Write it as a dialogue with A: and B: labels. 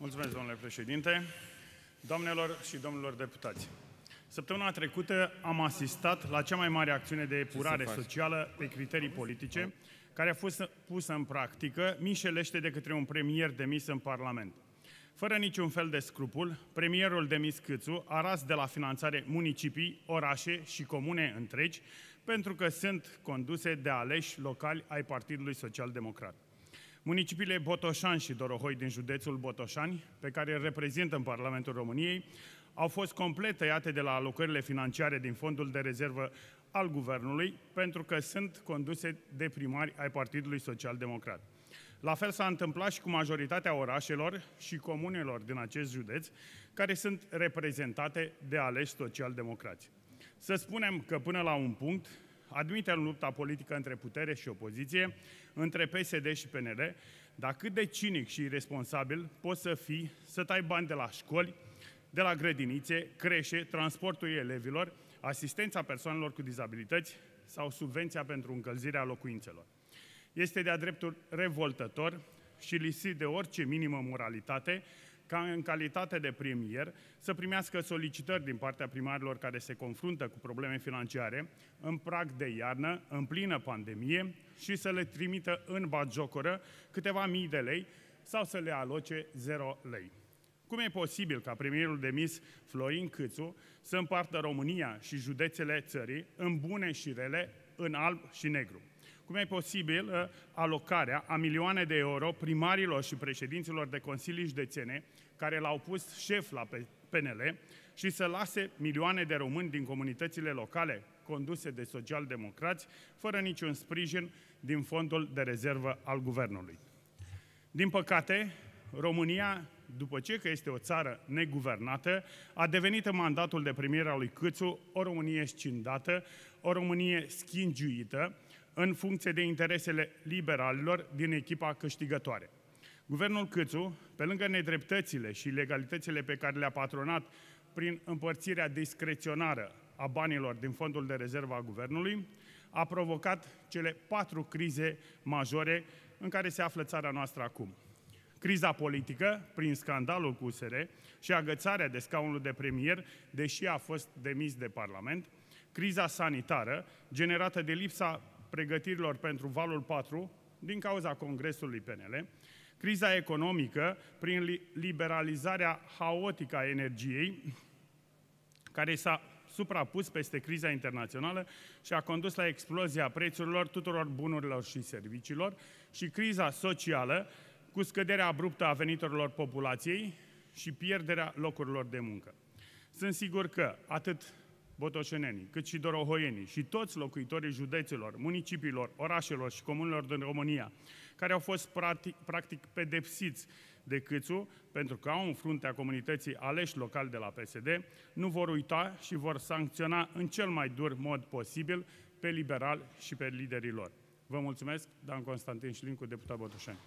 A: Mulțumesc, domnule președinte. Doamnelor și domnilor deputați, săptămâna trecută am asistat la cea mai mare acțiune de epurare socială pe criterii politice, care a fost pusă în practică mișelește de către un premier demis în Parlament. Fără niciun fel de scrupul, premierul demis Câțu a ras de la finanțare municipii, orașe și comune întregi, pentru că sunt conduse de aleși locali ai Partidului Social Democrat. Municipiile Botoșani și Dorohoi din județul Botoșani, pe care îl reprezintă în Parlamentul României, au fost complet tăiate de la alocările financiare din fondul de rezervă al guvernului, pentru că sunt conduse de primari ai Partidului Social Democrat. La fel s-a întâmplat și cu majoritatea orașelor și comunelor din acest județ, care sunt reprezentate de aleși social-democrați. Să spunem că până la un punct, admitem lupta politică între putere și opoziție, între PSD și PNL, dar cât de cinic și irresponsabil poți să fii să tai bani de la școli, de la grădinițe, creșe, transportul elevilor, asistența persoanelor cu dizabilități sau subvenția pentru încălzirea locuințelor. Este de-a dreptul revoltător și lisit de orice minimă moralitate ca în calitate de premier să primească solicitări din partea primarilor care se confruntă cu probleme financiare în prag de iarnă, în plină pandemie și să le trimită în bagiocoră câteva mii de lei sau să le aloce 0 lei. Cum e posibil ca premierul demis Florin Câțu să împartă România și județele țării în bune și rele, în alb și negru? Cum e posibil uh, alocarea a milioane de euro primarilor și președinților de consilii județene care l-au pus șef la PNL și să lase milioane de români din comunitățile locale conduse de social-democrați fără niciun sprijin din fondul de rezervă al guvernului. Din păcate, România, după ce că este o țară neguvernată, a devenit în mandatul de premier al lui Câțu o Românie scindată, o Românie schingiuită, în funcție de interesele liberalilor din echipa câștigătoare. Guvernul Câțu, pe lângă nedreptățile și ilegalitățile pe care le-a patronat prin împărțirea discreționară a banilor din fondul de rezervă a guvernului, a provocat cele patru crize majore în care se află țara noastră acum. Criza politică, prin scandalul cu USR și agățarea de scaunul de premier, deși a fost demis de Parlament, criza sanitară, generată de lipsa pregătirilor pentru valul 4 din cauza Congresului PNL, criza economică prin liberalizarea haotică a energiei, care s-a suprapus peste criza internațională și a condus la explozia prețurilor tuturor bunurilor și serviciilor și criza socială cu scăderea abruptă a veniturilor populației și pierderea locurilor de muncă. Sunt sigur că atât botoșenenii, cât și dorohoienii și toți locuitorii județelor, municipiilor, orașelor și comunelor din România, care au fost practic, practic pedepsiți de Câțu pentru că au în fruntea comunității aleși local de la PSD, nu vor uita și vor sancționa în cel mai dur mod posibil pe liberal și pe liderii lor. Vă mulțumesc, Dan Constantin Șlincu, deputat Botoșani.